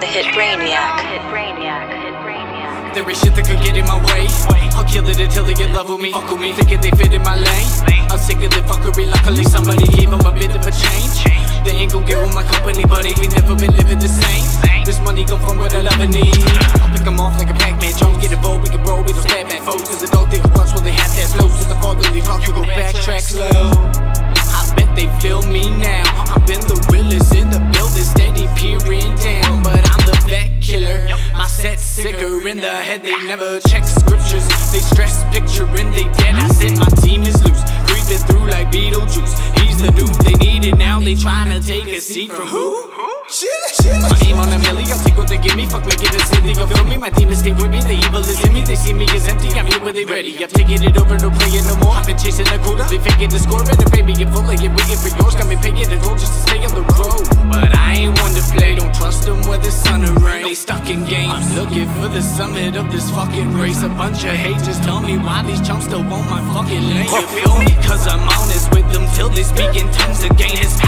The hit Brainiac. There is shit that could get in my way. I'll kill it until they get love with me. Fuck with me, thinking they fit in my lane. I'm sick of the fuckery, luckily somebody gave them a bit of a change. They ain't gon' get with my company, buddy. We never been living the same. This money come from what I love and need. I'll pick them off like a Pac-Man. Jones get involved, we can roll, we don't stand back foes. Cause the dog think once when they have that flow. To the fatherly talk, you go backtrack slow. I bet they feel me now. I've been sicker in the head, they never check scriptures. They stress picturing they dead. I said my team is loose, creeping through like Beetlejuice. He's the dude they need it now they tryna take a seat from who? My aim on a milli, I'll take what they give me. Fuck making a city, you feel me? My demons stay with me, the evil is in me. They see me as empty, I'm here when they ready. I've taken it over, no playing no more. I've been chasing the quota, they faking the score. Better pay me, get full, like it waiting for yours. Got me paying the toll just to stay on the road. The sun or rain. They stuck in games, I'm looking for the summit of this fucking race. A bunch of haters tell me why these chumps still want my fucking lane. You feel me? Cause I'm honest with them till they speak in tongues again. His